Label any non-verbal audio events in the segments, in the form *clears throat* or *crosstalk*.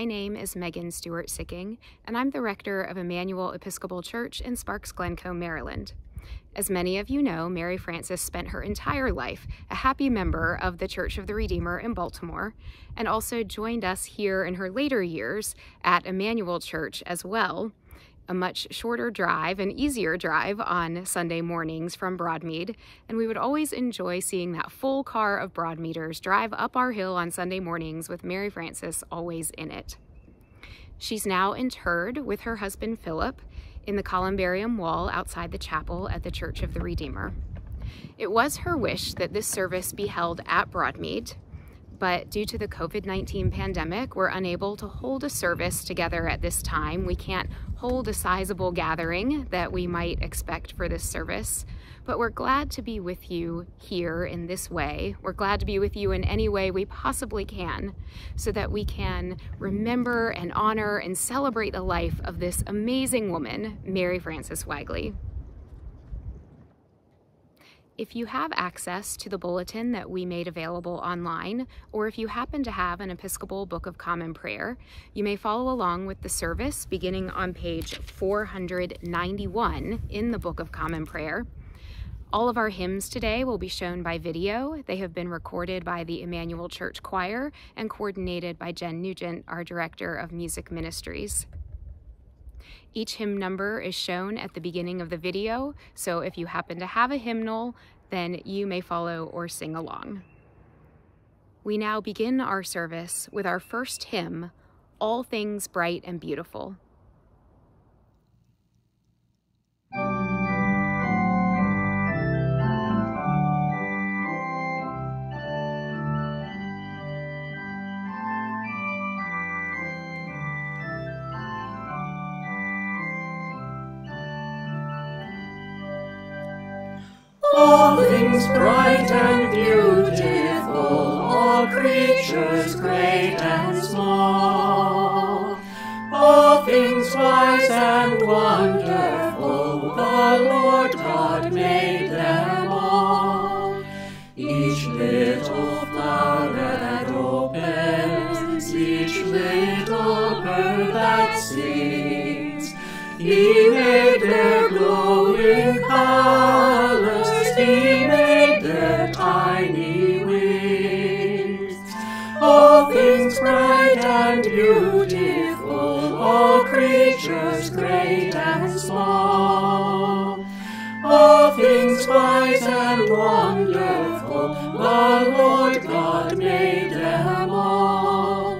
My name is Megan Stewart Sicking, and I'm the rector of Immanuel Episcopal Church in Sparks Glencoe, Maryland. As many of you know, Mary Frances spent her entire life a happy member of the Church of the Redeemer in Baltimore, and also joined us here in her later years at Immanuel Church as well, a much shorter drive, an easier drive on Sunday mornings from Broadmead, and we would always enjoy seeing that full car of Broadmeaders drive up our hill on Sunday mornings with Mary Frances always in it. She's now interred with her husband Philip in the columbarium wall outside the chapel at the Church of the Redeemer. It was her wish that this service be held at Broadmead, but due to the COVID 19 pandemic, we're unable to hold a service together at this time. We can't hold a sizable gathering that we might expect for this service, but we're glad to be with you here in this way. We're glad to be with you in any way we possibly can so that we can remember and honor and celebrate the life of this amazing woman, Mary Frances Wagley. If you have access to the bulletin that we made available online, or if you happen to have an Episcopal Book of Common Prayer, you may follow along with the service beginning on page 491 in the Book of Common Prayer. All of our hymns today will be shown by video. They have been recorded by the Immanuel Church Choir and coordinated by Jen Nugent, our Director of Music Ministries. Each hymn number is shown at the beginning of the video, so if you happen to have a hymnal, then you may follow or sing along. We now begin our service with our first hymn, All Things Bright and Beautiful. Things bright and beautiful, all creatures great and small, all things wise and wonderful, the Lord God made them all. Each little flower that opens, each little bird that sings, He made their glowing colors, He made their tiny wings. All things bright and beautiful, all creatures great and small. All things wise and wonderful, the Lord God made them all.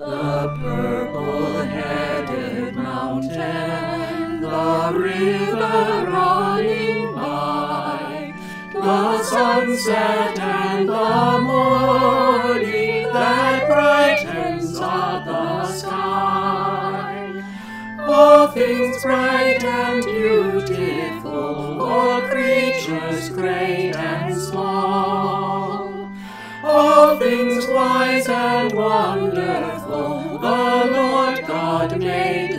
The purple-headed mountain, the river running the sunset and the morning that brightens up the sky. All things bright and beautiful, all creatures great and small. All things wise and wonderful, the Lord God made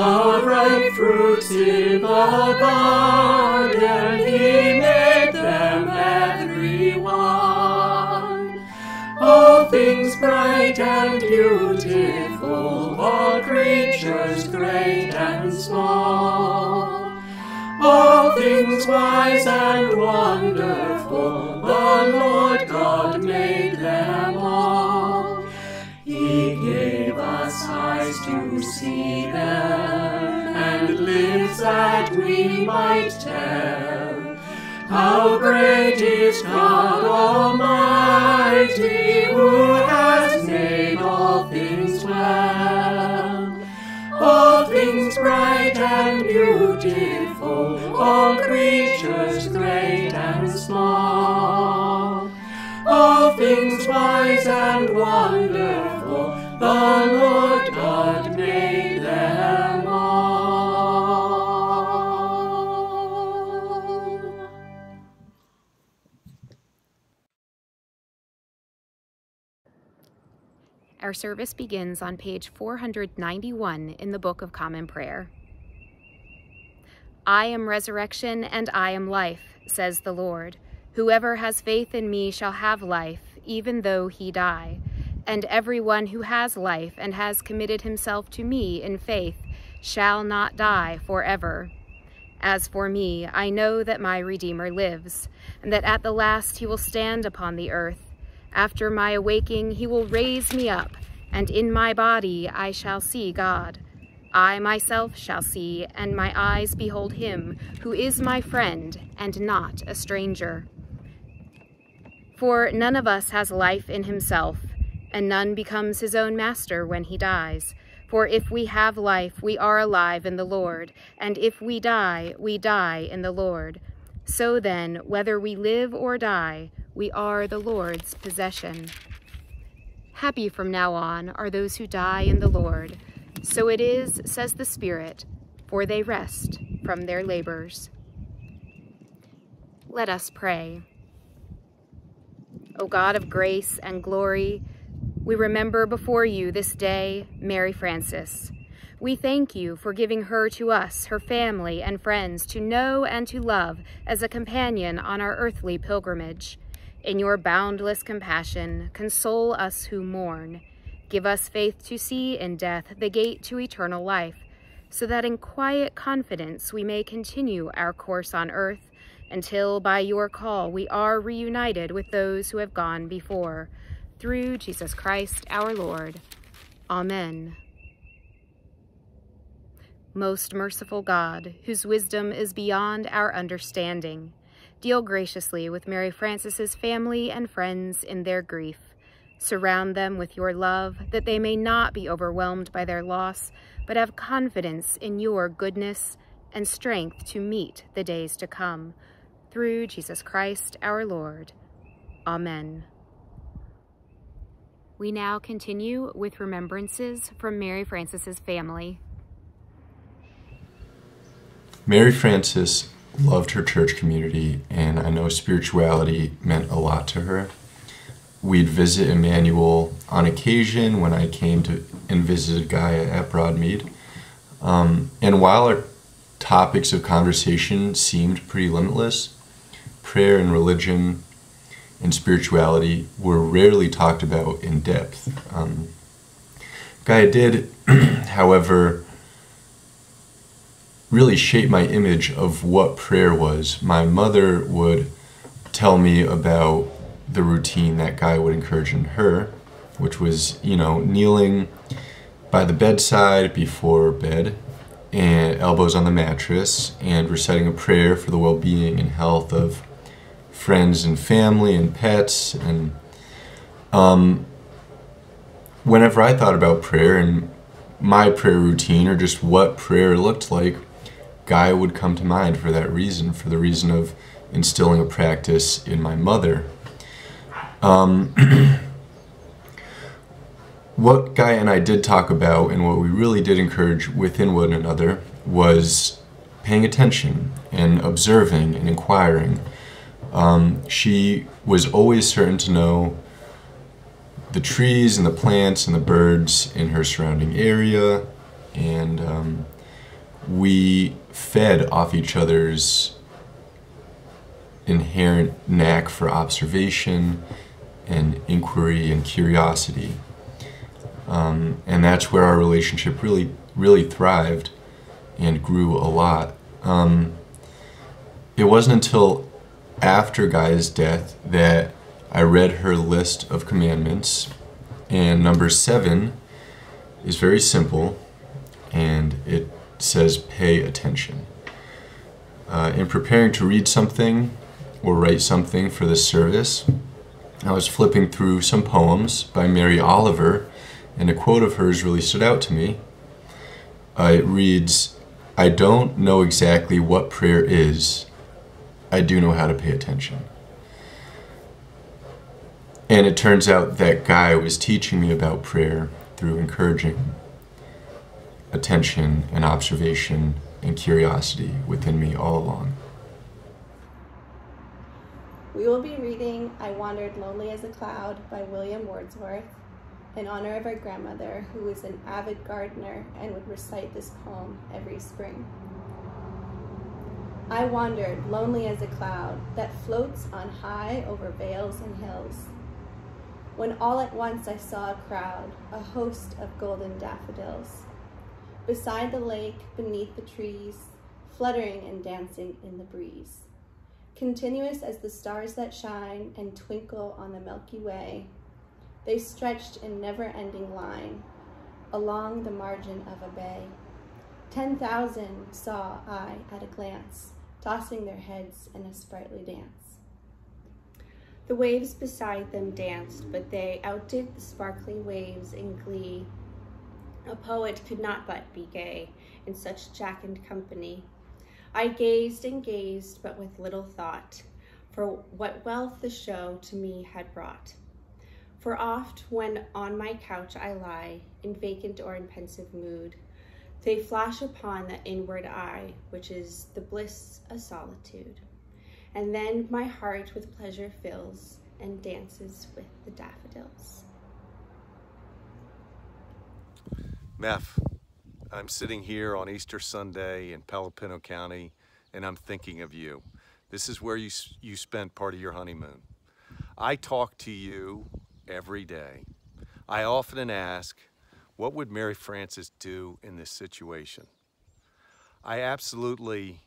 the ripe fruits in the garden, He made them every one. All things bright and beautiful, all creatures great and small. All things wise and wonderful, the Lord God made them all. He gave eyes to see them, and lips that we might tell. How great is God Almighty, who has made all things well. All things bright and beautiful, all creatures great and small. All things wise and wonderful, the Lord God made them all. Our service begins on page 491 in the Book of Common Prayer. I am resurrection and I am life, says the Lord. Whoever has faith in me shall have life, even though he die. And everyone who has life and has committed himself to me in faith shall not die forever. As for me, I know that my Redeemer lives, and that at the last he will stand upon the earth. After my awaking, he will raise me up, and in my body I shall see God. I myself shall see, and my eyes behold him, who is my friend, and not a stranger. For none of us has life in himself, and none becomes his own master when he dies. For if we have life, we are alive in the Lord, and if we die, we die in the Lord. So then, whether we live or die, we are the Lord's possession. Happy from now on are those who die in the Lord. So it is, says the Spirit, for they rest from their labors. Let us pray. O God of grace and glory, we remember before you this day Mary Frances. We thank you for giving her to us, her family and friends, to know and to love as a companion on our earthly pilgrimage. In your boundless compassion, console us who mourn. Give us faith to see in death the gate to eternal life, so that in quiet confidence we may continue our course on earth until by your call we are reunited with those who have gone before through Jesus Christ our Lord. Amen. Most merciful God, whose wisdom is beyond our understanding, deal graciously with Mary Frances's family and friends in their grief. Surround them with your love, that they may not be overwhelmed by their loss, but have confidence in your goodness and strength to meet the days to come. Through Jesus Christ our Lord. Amen. We now continue with remembrances from Mary Frances's family. Mary Frances loved her church community, and I know spirituality meant a lot to her. We'd visit Immanuel on occasion when I came to and visited Gaia at Broadmead. Um, and while our topics of conversation seemed pretty limitless, prayer and religion and spirituality were rarely talked about in depth. Um, Gaia did, *clears throat* however, really shape my image of what prayer was. My mother would tell me about the routine that Gaia would encourage in her, which was, you know, kneeling by the bedside before bed and elbows on the mattress and reciting a prayer for the well-being and health of friends and family and pets and um, whenever I thought about prayer and my prayer routine or just what prayer looked like, Gaia would come to mind for that reason, for the reason of instilling a practice in my mother. Um, *clears throat* what Gaia and I did talk about and what we really did encourage within one another was paying attention and observing and inquiring um, she was always certain to know the trees and the plants and the birds in her surrounding area, and um, we fed off each other's inherent knack for observation and inquiry and curiosity. Um, and that's where our relationship really, really thrived and grew a lot. Um, it wasn't until after Gaia's death that I read her list of commandments, and number seven is very simple, and it says pay attention. Uh, in preparing to read something or write something for this service, I was flipping through some poems by Mary Oliver, and a quote of hers really stood out to me. Uh, it reads, I don't know exactly what prayer is, I do know how to pay attention. And it turns out that Gaia was teaching me about prayer through encouraging attention and observation and curiosity within me all along. We will be reading I Wandered Lonely as a Cloud by William Wordsworth in honor of our grandmother, who was an avid gardener and would recite this poem every spring. 'Tis a lonely night, and the moon is full, I wandered, lonely as a cloud that floats on high over vales and hills. When all at once I saw a crowd, a host of golden daffodils. Beside the lake, beneath the trees, fluttering and dancing in the breeze. Continuous as the stars that shine and twinkle on the Milky Way, they stretched in never-ending line along the margin of a bay. Ten thousand saw I at a glance, tossing their heads in a sprightly dance. The waves beside them danced, but they outdid the sparkly waves in glee. A poet could not but be gay in such jocund company. I gazed and gazed, but with little thought, for what wealth the show to me had brought. For oft, when on my couch I lie, in vacant or in pensive mood, they flash upon that inward eye, which is the bliss of solitude. And then my heart with pleasure fills and dances with the daffodils. Meph, I'm sitting here on Easter Sunday in Palo Pinto County, and I'm thinking of you. This is where you, you spent part of your honeymoon. I talk to you every day. I often ask, what would Mary Frances do in this situation? I absolutely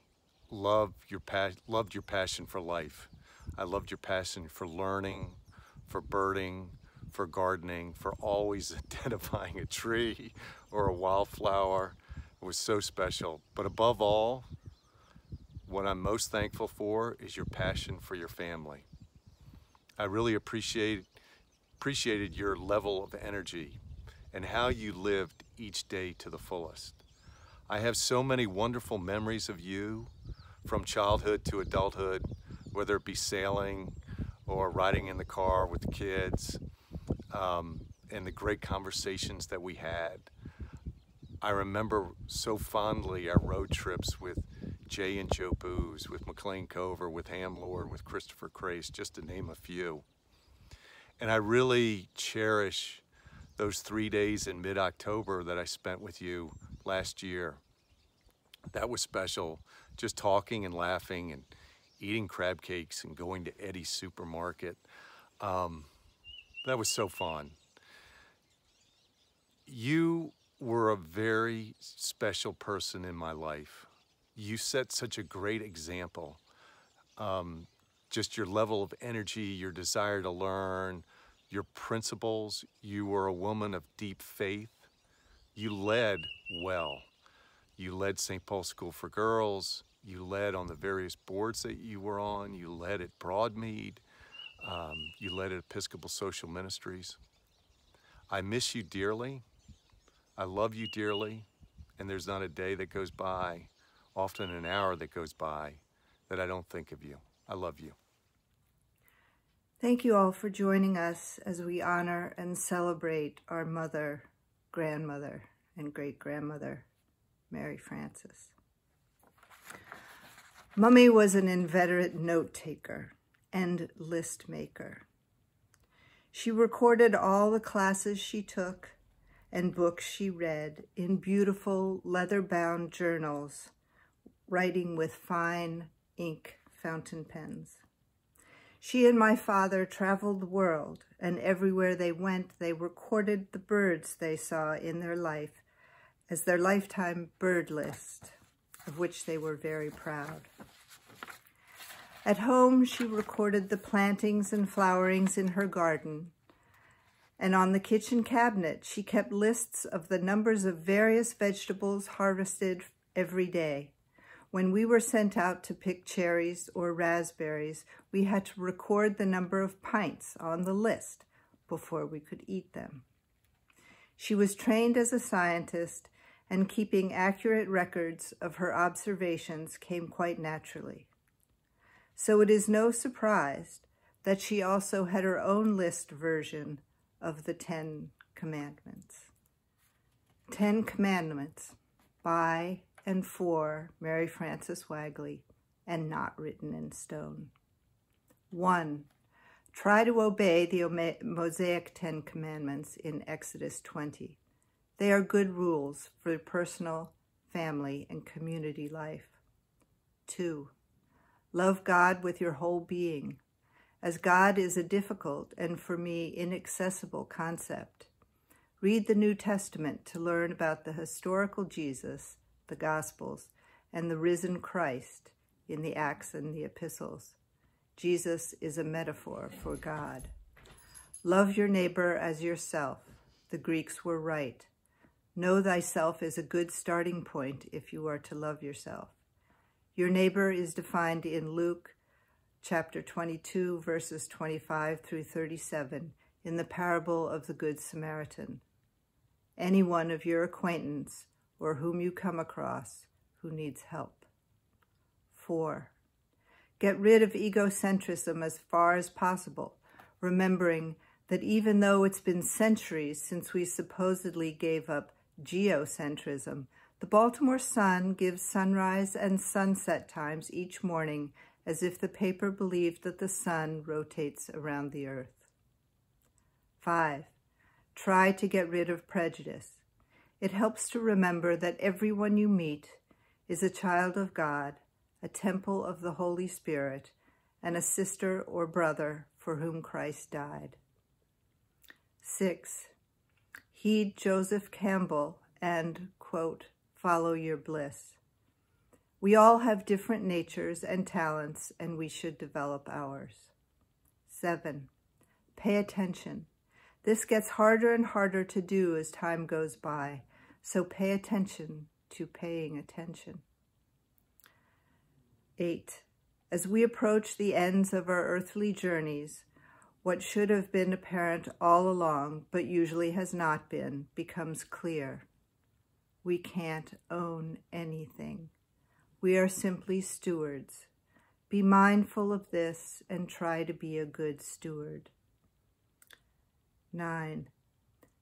love your loved your passion for life. I loved your passion for learning, for birding, for gardening, for always *laughs* identifying a tree or a wildflower. It was so special. But above all, what I'm most thankful for is your passion for your family. I really appreciate appreciated your level of energy and how you lived each day to the fullest. I have so many wonderful memories of you from childhood to adulthood, whether it be sailing or riding in the car with the kids, um, and the great conversations that we had. I remember so fondly our road trips with Jay and Joe Booz, with McLean Cover, with Ham Lord, with Christopher Crace, just to name a few. And I really cherish those three days in mid-October that I spent with you last year. That was special, just talking and laughing and eating crab cakes and going to Eddie's supermarket. Um, that was so fun. You were a very special person in my life. You set such a great example. Um, just your level of energy, your desire to learn, your principles. You were a woman of deep faith. You led well. You led St. Paul School for Girls. You led on the various boards that you were on. You led at Broadmead. Um, you led at Episcopal Social Ministries. I miss you dearly. I love you dearly. And there's not a day that goes by, often an hour that goes by, that I don't think of you. I love you. Thank you all for joining us as we honor and celebrate our mother, grandmother, and great-grandmother, Mary Frances. Mummy was an inveterate note-taker and list maker. She recorded all the classes she took and books she read in beautiful leather-bound journals, writing with fine ink fountain pens. She and my father traveled the world, and everywhere they went, they recorded the birds they saw in their life as their lifetime bird list, of which they were very proud. At home, she recorded the plantings and flowerings in her garden, and on the kitchen cabinet, she kept lists of the numbers of various vegetables harvested every day. When we were sent out to pick cherries or raspberries, we had to record the number of pints on the list before we could eat them. She was trained as a scientist and keeping accurate records of her observations came quite naturally. So it is no surprise that she also had her own list version of the Ten Commandments. Ten Commandments by and for Mary Frances Wagley and not written in stone. 1. Try to obey the Mosaic Ten Commandments in Exodus 20. They are good rules for personal, family, and community life. 2. Love God with your whole being, as God is a difficult and for me inaccessible concept. Read the New Testament to learn about the historical Jesus, the Gospels, and the risen Christ in the Acts and the Epistles. Jesus is a metaphor for God. Love your neighbor as yourself. The Greeks were right. Know thyself is a good starting point if you are to love yourself. Your neighbor is defined in Luke chapter 22, verses 25 through 37, in the parable of the Good Samaritan. Any one of your acquaintance or whom you come across who needs help. 4. Get rid of egocentrism as far as possible, remembering that even though it's been centuries since we supposedly gave up geocentrism, the Baltimore Sun gives sunrise and sunset times each morning as if the paper believed that the sun rotates around the earth. 5. Try to get rid of prejudice. It helps to remember that everyone you meet is a child of God, a temple of the Holy Spirit, and a sister or brother for whom Christ died. 6. Heed Joseph Campbell and, quote, follow your bliss. We all have different natures and talents, and we should develop ours. 7. Pay attention. This gets harder and harder to do as time goes by, so pay attention to paying attention. 8. As we approach the ends of our earthly journeys, what should have been apparent all along, but usually has not been, becomes clear. We can't own anything. We are simply stewards. Be mindful of this and try to be a good steward. 9.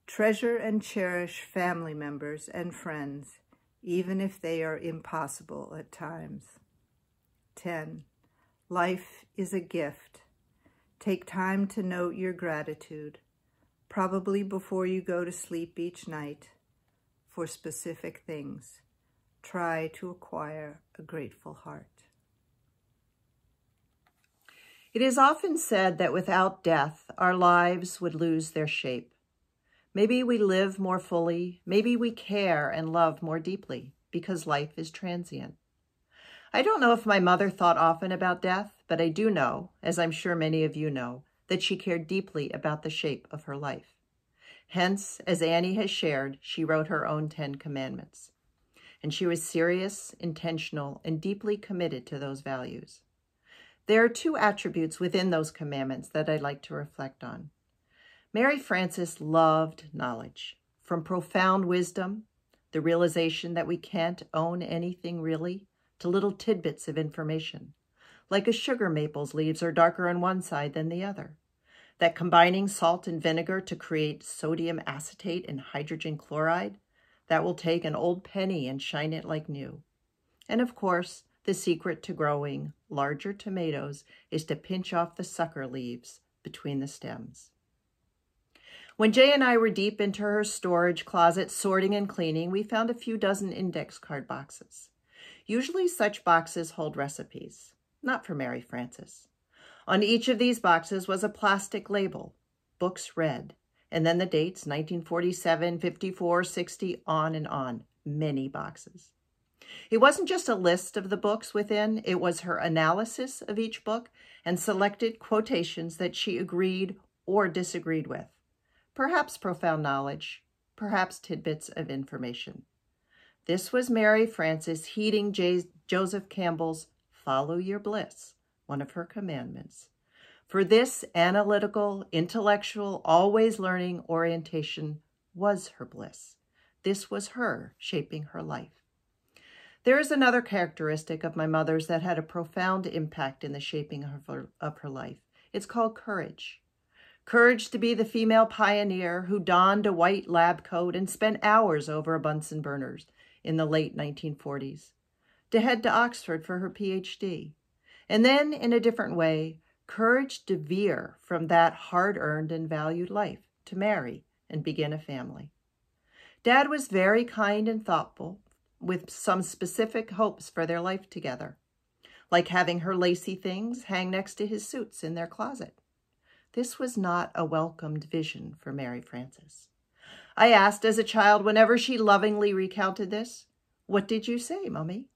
Treasure and cherish family members and friends, even if they are impossible at times. 10. Life is a gift. Take time to note your gratitude, probably before you go to sleep each night, for specific things. Try to acquire a grateful heart. It is often said that without death, our lives would lose their shape. Maybe we live more fully, maybe we care and love more deeply because life is transient. I don't know if my mother thought often about death, but I do know, as I'm sure many of you know, that she cared deeply about the shape of her life. Hence, as Annie has shared, she wrote her own Ten Commandments. And she was serious, intentional, and deeply committed to those values. There are two attributes within those commandments that I'd like to reflect on. Mary Frances loved knowledge, from profound wisdom, the realization that we can't own anything really, to little tidbits of information, like a sugar maple's leaves are darker on one side than the other, that combining salt and vinegar to create sodium acetate and hydrogen chloride, that will take an old penny and shine it like new. And of course, the secret to growing larger tomatoes is to pinch off the sucker leaves between the stems. When Jay and I were deep into her storage closet sorting and cleaning, we found a few dozen index card boxes. Usually such boxes hold recipes, not for Mary Frances. On each of these boxes was a plastic label, books read, and then the dates 1947, 54, 60, on and on, many boxes. It wasn't just a list of the books within, it was her analysis of each book and selected quotations that she agreed or disagreed with. Perhaps profound knowledge, perhaps tidbits of information. This was Mary Frances heeding J Joseph Campbell's follow your bliss, one of her commandments. For this analytical, intellectual, always learning orientation was her bliss. This was her shaping her life. There is another characteristic of my mother's that had a profound impact in the shaping of her, of her life. It's called courage. Courage to be the female pioneer who donned a white lab coat and spent hours over a Bunsen burners in the late 1940s, to head to Oxford for her PhD, and then, in a different way, courage to veer from that hard-earned and valued life to marry and begin a family. Dad was very kind and thoughtful, with some specific hopes for their life together. like having her lacy things hang next to his suits in their closet. This was not a welcomed vision for Mary Frances. I asked as a child whenever she lovingly recounted this, What did you say, Mummy?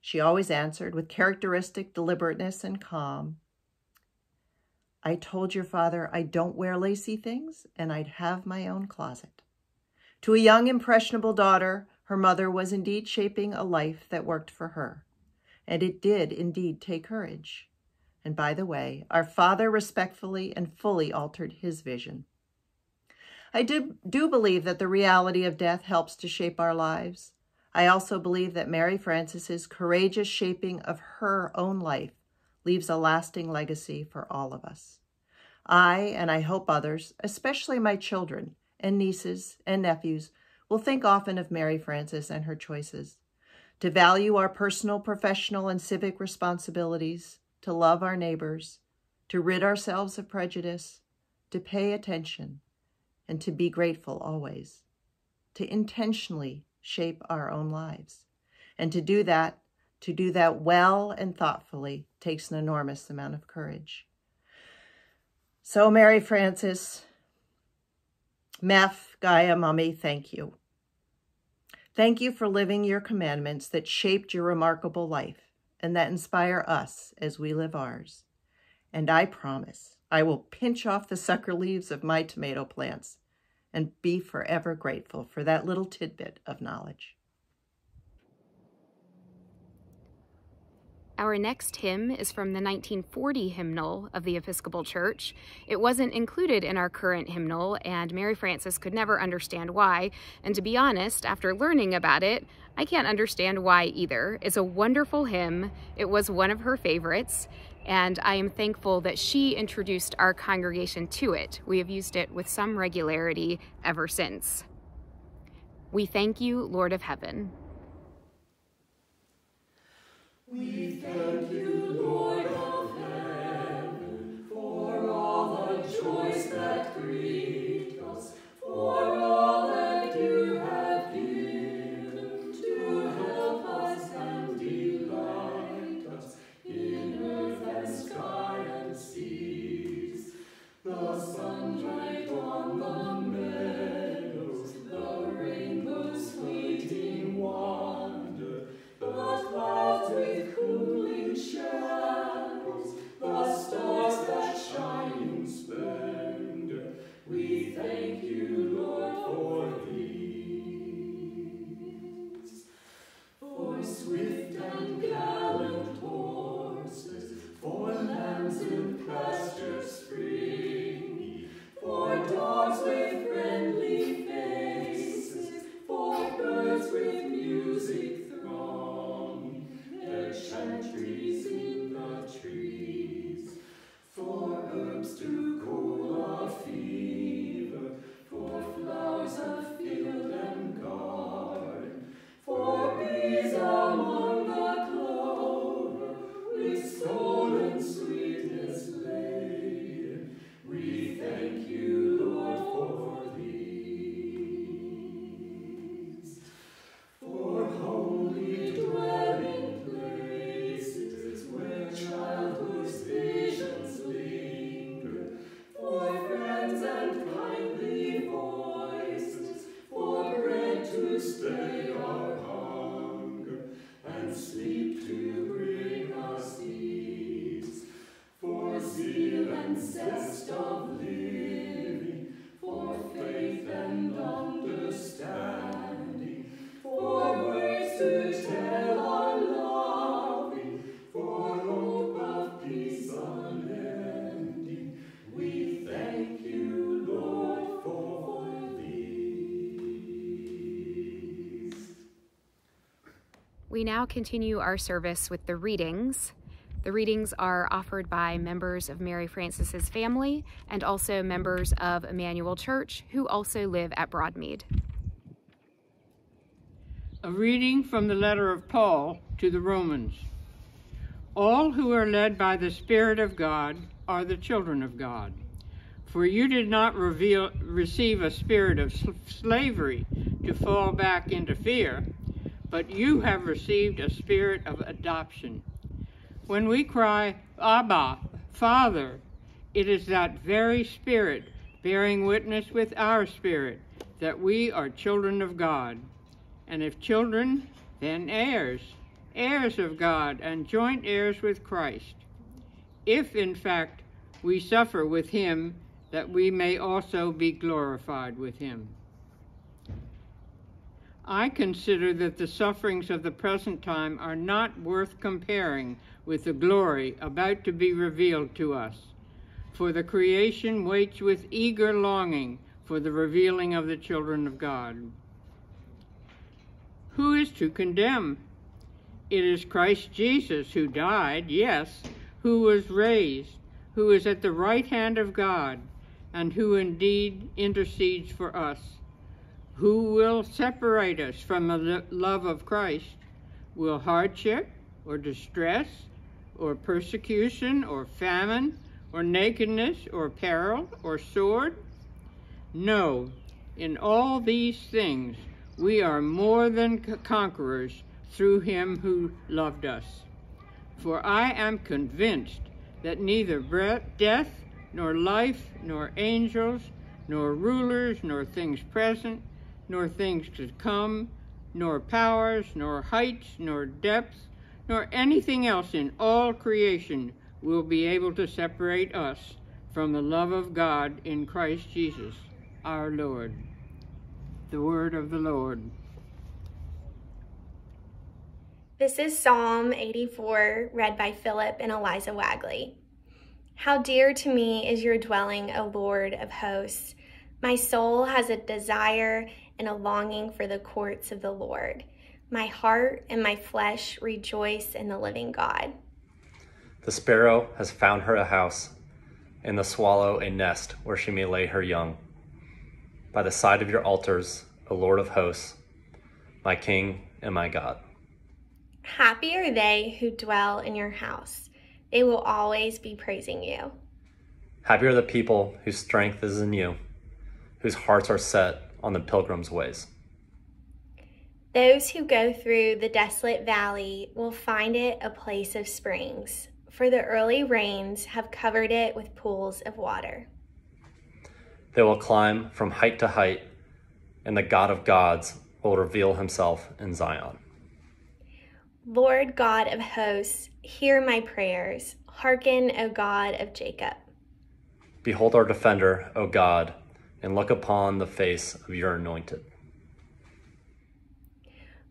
She always answered with characteristic deliberateness and calm, I told your father I don't wear lacy things and I'd have my own closet. To a young, impressionable daughter, her mother was indeed shaping a life that worked for her. And it did indeed take courage. And by the way, our father respectfully and fully altered his vision. I do, do believe that the reality of death helps to shape our lives. I also believe that Mary Frances's courageous shaping of her own life leaves a lasting legacy for all of us. I, and I hope others, especially my children and nieces and nephews, will think often of Mary Frances and her choices. To value our personal, professional, and civic responsibilities, to love our neighbors, to rid ourselves of prejudice, to pay attention, and to be grateful always, to intentionally shape our own lives. And to do that, to do that well and thoughtfully, takes an enormous amount of courage. So, Mary Frances, Meph, Gaia, Mummy, thank you. Thank you for living your commandments that shaped your remarkable life and that inspire us as we live ours. And I promise I will pinch off the sucker leaves of my tomato plants and be forever grateful for that little tidbit of knowledge. Our next hymn is from the 1940 hymnal of the Episcopal Church. It wasn't included in our current hymnal, and Mary Frances could never understand why. And to be honest, after learning about it, I can't understand why either. It's a wonderful hymn. It was one of her favorites, and I am thankful that she introduced our congregation to it. We have used it with some regularity ever since. We thank you, Lord of Heaven. We thank you, Lord now continue our service with the readings. The readings are offered by members of Mary Frances's family and also members of Immanuel Church who also live at Broadmead. A reading from the letter of Paul to the Romans. All who are led by the Spirit of God are the children of God. For you did not reveal, receive a spirit of slavery to fall back into fear, but you have received a spirit of adoption When we cry, Abba, Father, it is that very Spirit bearing witness with our spirit that we are children of God. And if children, then heirs, heirs of God, and joint heirs with Christ. If, in fact, we suffer with him, that we may also be glorified with him. I consider that the sufferings of the present time are not worth comparing with the glory about to be revealed to us. For the creation waits with eager longing for the revealing of the children of God. Who is to condemn? It is Christ Jesus who died, yes, who was raised, who is at the right hand of God, and who indeed intercedes for us. Who will separate us from the love of Christ? Will hardship, or distress, or persecution, or famine, or nakedness, or peril, or sword? No, in all these things we are more than conquerors through him who loved us. For I am convinced that neither death, nor life, nor angels, nor rulers, nor things present, nor things to come, nor powers, nor heights, nor depths, nor anything else in all creation will be able to separate us from the love of God in Christ Jesus, our Lord. The word of the Lord. This is Psalm 84, read by Philip and Eliza Wagley. How dear to me is your dwelling, O Lord of hosts. My soul has a desire and a longing for the courts of the Lord. My heart and my flesh rejoice in the living God. The sparrow has found her a house, and the swallow a nest where she may lay her young. By the side of your altars, O Lord of hosts, my King and my God. Happy are they who dwell in your house. They will always be praising you. Happy are the people whose strength is in you, whose hearts are set on the pilgrim's ways. Those who go through the desolate valley will find it a place of springs, for the early rains have covered it with pools of water. They will climb from height to height, and the God of gods will reveal himself in Zion. Lord God of hosts, hear my prayers. Hearken, O God of Jacob. Behold our defender, O God, and look upon the face of your anointed.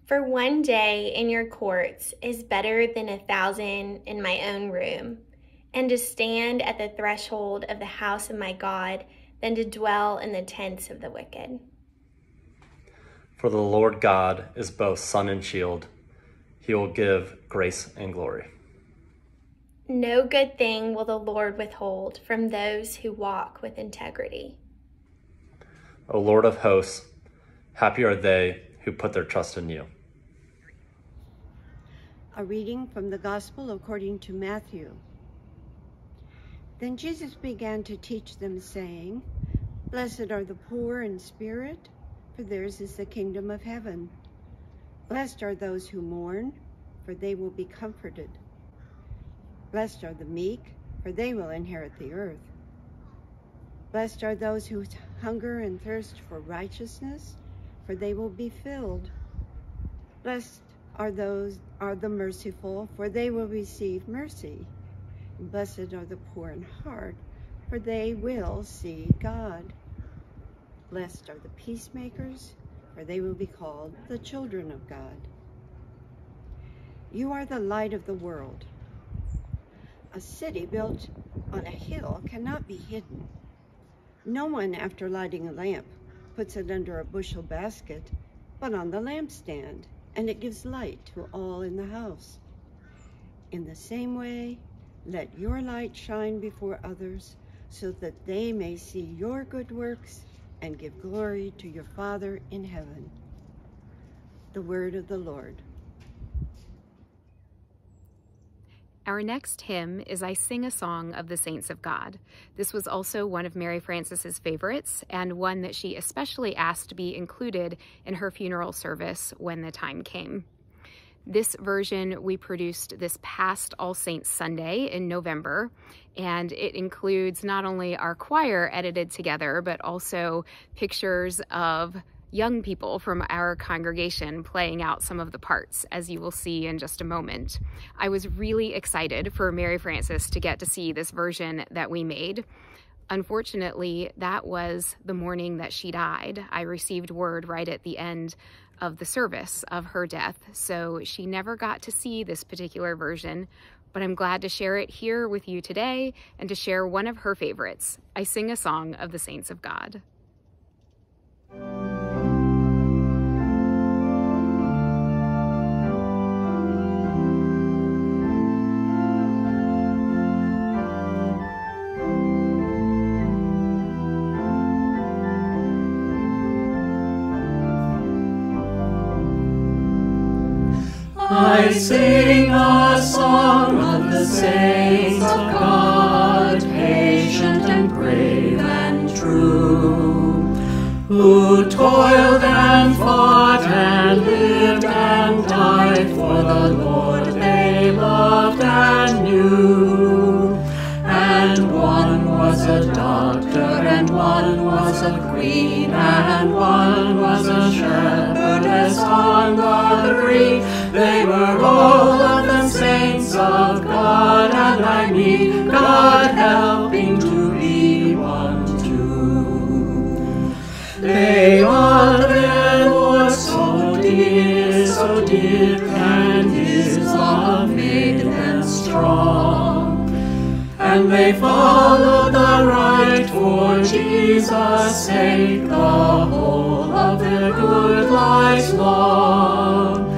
For one day in your courts is better than a thousand in my own room, and to stand at the threshold of the house of my God than to dwell in the tents of the wicked. For the Lord God is both sun and shield. He will give grace and glory. No good thing will the Lord withhold from those who walk with integrity. O Lord of hosts, happy are they who put their trust in you. A reading from the Gospel according to Matthew. Then Jesus began to teach them, saying, Blessed are the poor in spirit, for theirs is the kingdom of heaven. Blessed are those who mourn, for they will be comforted. Blessed are the meek, for they will inherit the earth. Blessed are those who hunger and thirst for righteousness, for they will be filled. Blessed are those are the merciful, for they will receive mercy. Blessed are the poor in heart, for they will see God. Blessed are the peacemakers, for they will be called the children of God. You are the light of the world. A city built on a hill cannot be hidden. No one, after lighting a lamp, puts it under a bushel basket, but on the lampstand, and it gives light to all in the house. In the same way, let your light shine before others, so that they may see your good works and give glory to your Father in heaven. The word of the Lord. Our next hymn is I Sing a Song of the Saints of God. This was also one of Mary Frances's favorites and one that she especially asked to be included in her funeral service when the time came. This version we produced this past All Saints Sunday in November, and it includes not only our choir edited together, but also pictures of young people from our congregation playing out some of the parts, as you will see in just a moment. I was really excited for Mary Frances to get to see this version that we made. Unfortunately, that was the morning that she died. I received word right at the end of the service of her death, so she never got to see this particular version, but I'm glad to share it here with you today and to share one of her favorites. I sing a song of the saints of God. I sing a song of the saints of God, patient and brave and true, who toiled and fought and lived and died for the Lord they loved and knew. A doctor, and one was a queen, and one was a shepherdess on the green. They were all of them saints of God, and I need God helping to be one too. They all their Lord oh so dear, so dear, and His love made them strong. And they followed the right for Jesus' sake the whole of their good lives long.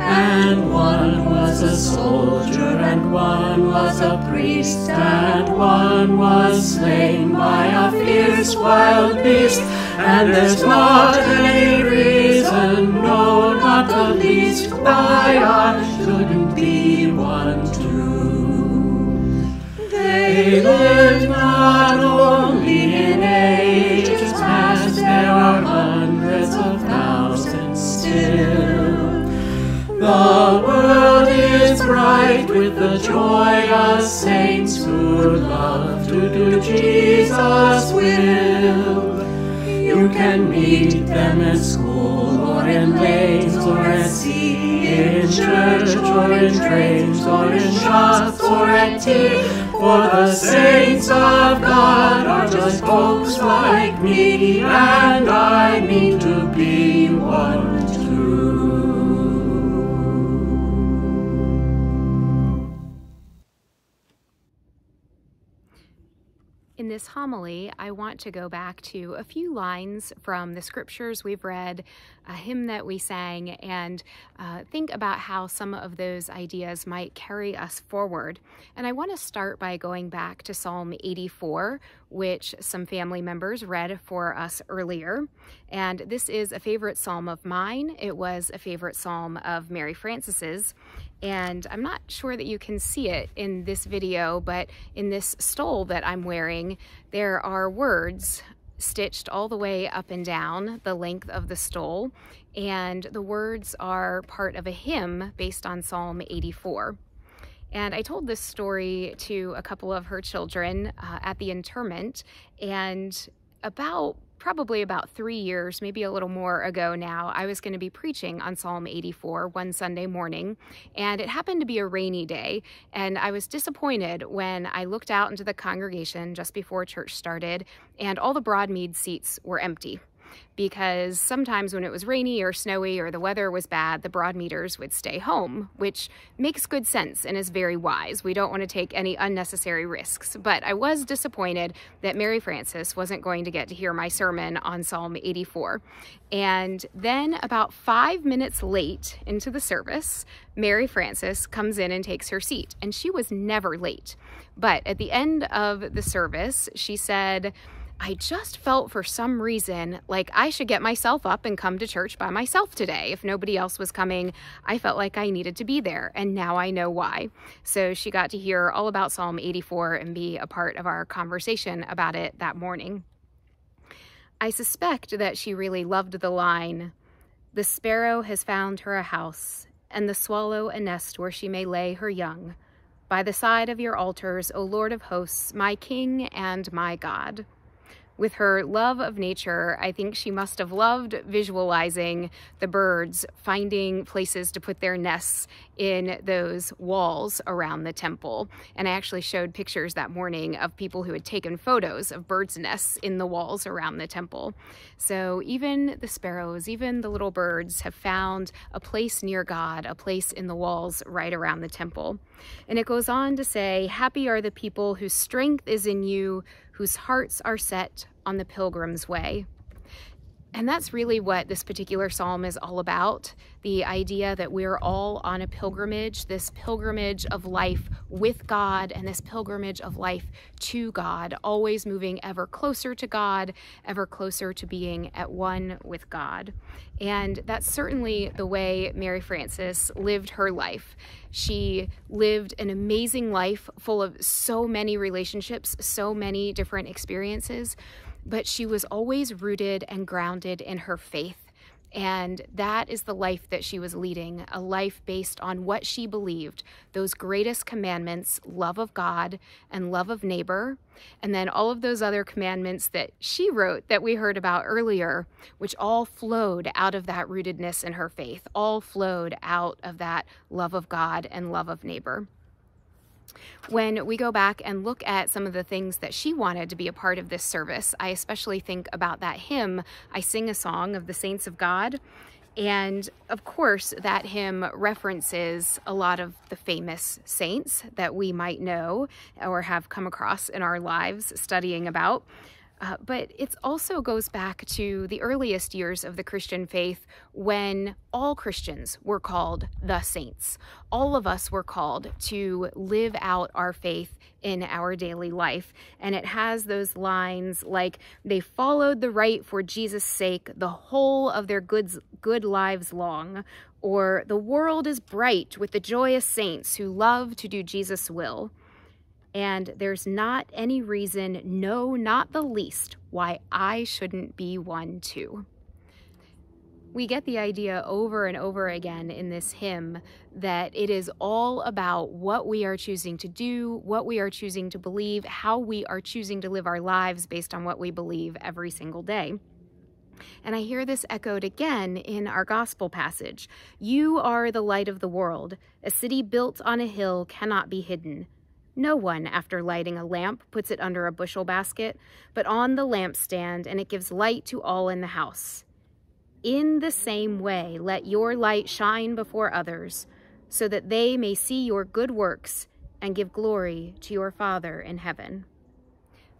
And one was a soldier, and one was a priest, and one was slain by a fierce wild beast. And there's not any reason, no, not the least, why I shouldn't be They lived not only in ages past, there are hundreds of thousands still. The world is bright with the joyous saints who love to do Jesus' will. You can meet them at school or in lanes or at sea, in church or in trains or in shops or at tea. For the saints of God are just folks like me, and I mean to be one this homily, I want to go back to a few lines from the scriptures we've read, a hymn that we sang, and uh, think about how some of those ideas might carry us forward. And I want to start by going back to Psalm 84, which some family members read for us earlier. And this is a favorite psalm of mine. It was a favorite psalm of Mary Frances's. And I'm not sure that you can see it in this video, but in this stole that I'm wearing, there are words stitched all the way up and down the length of the stole. And the words are part of a hymn based on Psalm 84. And I told this story to a couple of her children uh, at the interment. And about probably about three years, maybe a little more ago now, I was going to be preaching on Psalm 84 one Sunday morning, and it happened to be a rainy day. And I was disappointed when I looked out into the congregation just before church started, and all the Broadmead seats were empty because sometimes when it was rainy or snowy or the weather was bad, the Broadmeaders would stay home, which makes good sense and is very wise. We don't want to take any unnecessary risks. But I was disappointed that Mary Frances wasn't going to get to hear my sermon on Psalm 84. And then, about five minutes late into the service, Mary Frances comes in and takes her seat. And she was never late. But at the end of the service, she said, I just felt for some reason like I should get myself up and come to church by myself today. If nobody else was coming, I felt like I needed to be there, and now I know why. So she got to hear all about Psalm 84 and be a part of our conversation about it that morning. I suspect that she really loved the line The sparrow has found her a house, and the swallow a nest where she may lay her young. By the side of your altars, O Lord of hosts, my King and my God with her love of nature, I think she must have loved visualizing the birds finding places to put their nests in those walls around the temple. And I actually showed pictures that morning of people who had taken photos of birds' nests in the walls around the temple. So even the sparrows, even the little birds have found a place near God, a place in the walls right around the temple. And it goes on to say, Happy are the people whose strength is in you, whose hearts are set on the pilgrim's way. And that's really what this particular psalm is all about the idea that we're all on a pilgrimage, this pilgrimage of life with God and this pilgrimage of life to God, always moving ever closer to God, ever closer to being at one with God. And that's certainly the way Mary Frances lived her life. She lived an amazing life full of so many relationships, so many different experiences but she was always rooted and grounded in her faith. And that is the life that she was leading, a life based on what she believed those greatest commandments love of God and love of neighbor. And then all of those other commandments that she wrote that we heard about earlier, which all flowed out of that rootedness in her faith, all flowed out of that love of God and love of neighbor when we go back and look at some of the things that she wanted to be a part of this service, I especially think about that hymn, I Sing a Song of the Saints of God. And of course, that hymn references a lot of the famous saints that we might know or have come across in our lives studying about. Uh, but it also goes back to the earliest years of the Christian faith when all Christians were called the saints. All of us were called to live out our faith in our daily life. And it has those lines like, they followed the right for Jesus' sake the whole of their goods, good lives long, or the world is bright with the joyous saints who love to do Jesus' will and there's not any reason, no, not the least, why I shouldn't be one too. We get the idea over and over again in this hymn that it is all about what we are choosing to do, what we are choosing to believe, how we are choosing to live our lives based on what we believe every single day. And I hear this echoed again in our gospel passage. You are the light of the world. A city built on a hill cannot be hidden. No one, after lighting a lamp, puts it under a bushel basket, but on the lampstand, and it gives light to all in the house. In the same way, let your light shine before others, so that they may see your good works and give glory to your Father in heaven.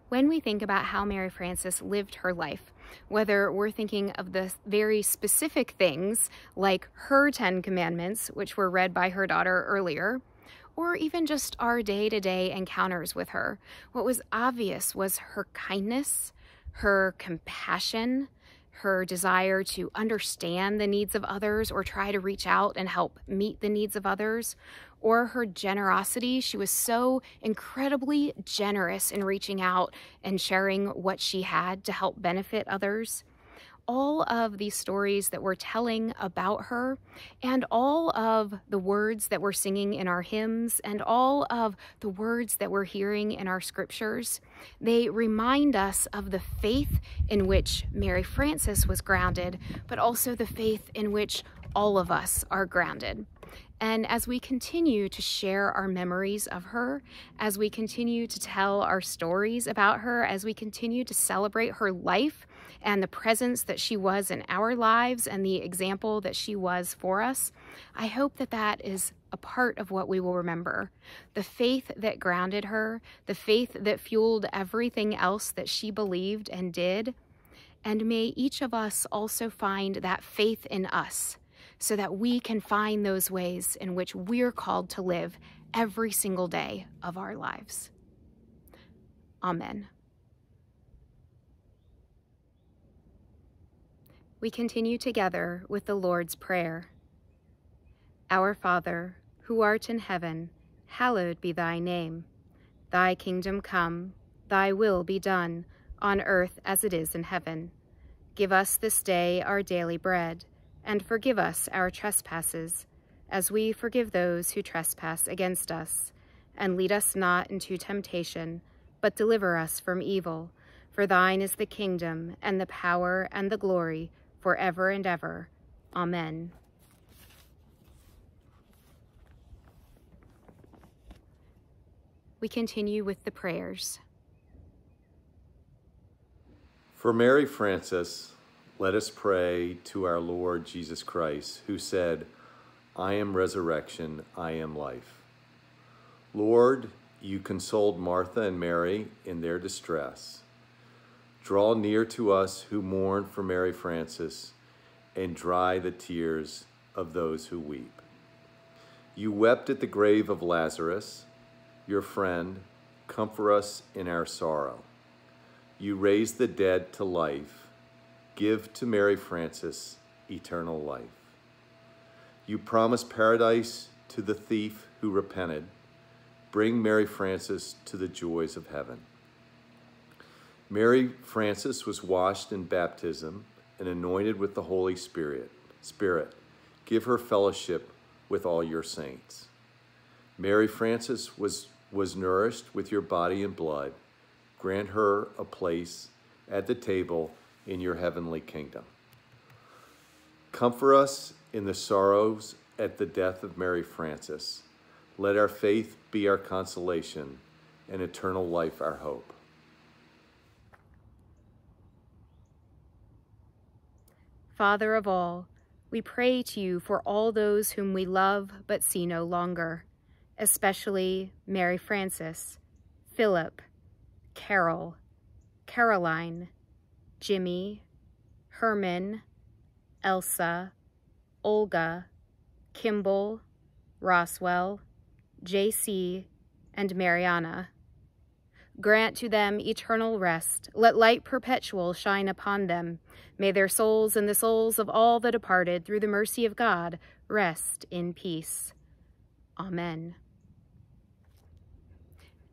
When we think about how Mary Frances lived her life, whether we're thinking of the very specific things like her Ten Commandments, which were read by her daughter earlier, or even just our day to day encounters with her. What was obvious was her kindness, her compassion, her desire to understand the needs of others or try to reach out and help meet the needs of others, or her generosity. She was so incredibly generous in reaching out and sharing what she had to help benefit others all of these stories that we're telling about her, and all of the words that we're singing in our hymns, and all of the words that we're hearing in our scriptures, they remind us of the faith in which Mary Frances was grounded, but also the faith in which all of us are grounded. And as we continue to share our memories of her, as we continue to tell our stories about her, as we continue to celebrate her life and the presence that she was in our lives and the example that she was for us, I hope that that is a part of what we will remember. The faith that grounded her, the faith that fueled everything else that she believed and did. And may each of us also find that faith in us so that we can find those ways in which we're called to live every single day of our lives. Amen. We continue together with the Lord's Prayer. Our Father, who art in heaven, hallowed be thy name. Thy kingdom come, thy will be done, on earth as it is in heaven. Give us this day our daily bread, and forgive us our trespasses, as we forgive those who trespass against us. And lead us not into temptation, but deliver us from evil. For thine is the kingdom, and the power, and the glory, forever and ever. Amen. We continue with the prayers. For Mary Frances, let us pray to our Lord Jesus Christ, who said, I am resurrection, I am life. Lord, you consoled Martha and Mary in their distress. Draw near to us who mourn for Mary Frances and dry the tears of those who weep. You wept at the grave of Lazarus, your friend, comfort us in our sorrow. You raised the dead to life. Give to Mary Frances eternal life. You promised paradise to the thief who repented. Bring Mary Frances to the joys of heaven. Mary Frances was washed in baptism and anointed with the Holy Spirit. Spirit, give her fellowship with all your saints. Mary Frances was, was nourished with your body and blood. Grant her a place at the table in your heavenly kingdom. Comfort us in the sorrows at the death of Mary Frances. Let our faith be our consolation and eternal life our hope. Father of all, we pray to you for all those whom we love but see no longer, especially Mary Frances, Philip, Carol, Caroline, Jimmy, Herman, Elsa, Olga, Kimball, Roswell, J.C., and Mariana. Grant to them eternal rest. Let light perpetual shine upon them. May their souls and the souls of all the departed, through the mercy of God, rest in peace. Amen.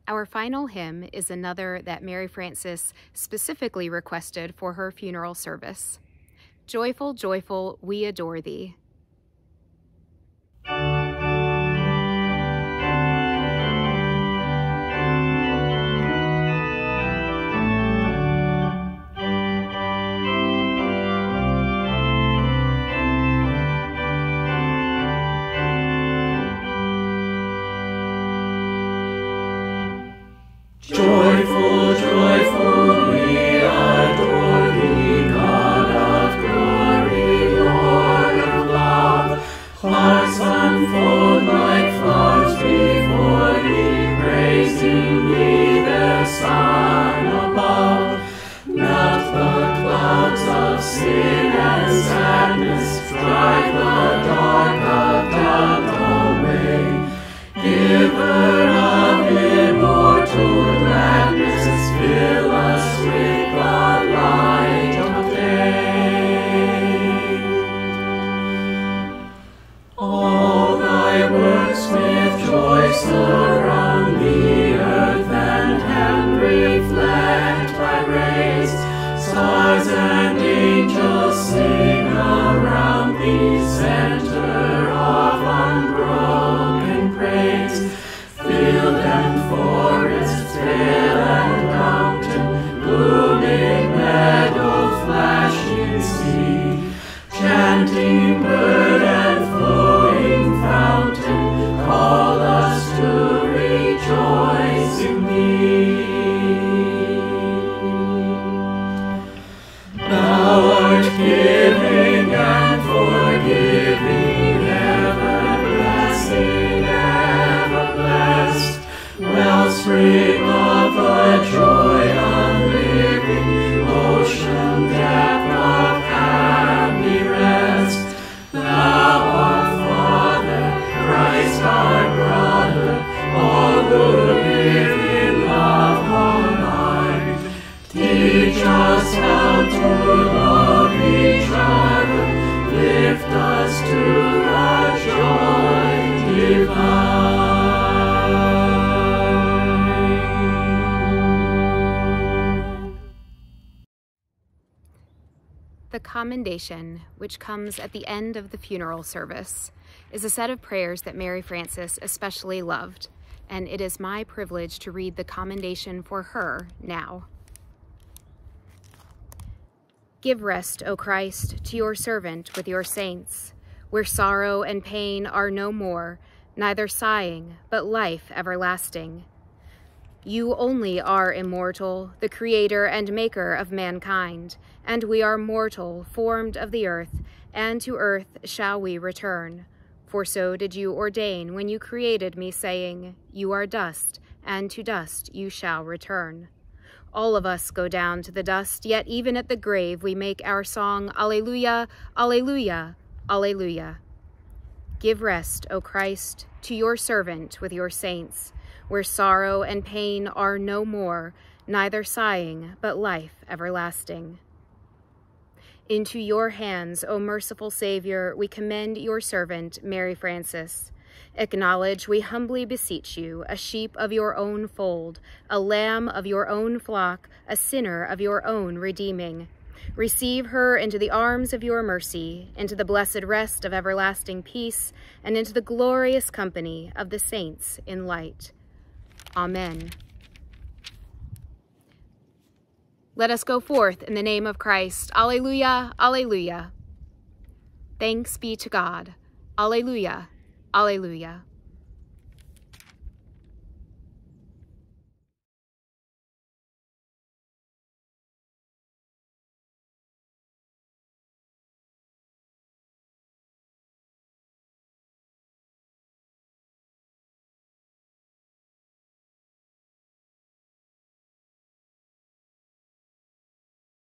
Our final hymn is another that Mary Frances specifically requested for her funeral service. Joyful, joyful, we adore thee. Which comes at the end of the funeral service, is a set of prayers that Mary Frances especially loved, and it is my privilege to read the commendation for her now. Give rest, O Christ, to your servant with your saints, where sorrow and pain are no more, neither sighing, but life everlasting. You only are immortal, the creator and maker of mankind, and we are mortal, formed of the earth, and to earth shall we return. For so did you ordain when you created me, saying, You are dust, and to dust you shall return. All of us go down to the dust, yet even at the grave we make our song, Alleluia, Alleluia, Alleluia. Give rest, O Christ, to your servant with your saints, where sorrow and pain are no more, neither sighing, but life everlasting. Into your hands, O merciful Savior, we commend your servant, Mary Frances. Acknowledge, we humbly beseech you, a sheep of your own fold, a lamb of your own flock, a sinner of your own redeeming. Receive her into the arms of your mercy, into the blessed rest of everlasting peace, and into the glorious company of the saints in light. Amen. Let us go forth in the name of Christ. Alleluia, alleluia. Thanks be to God. Alleluia. Alleluia.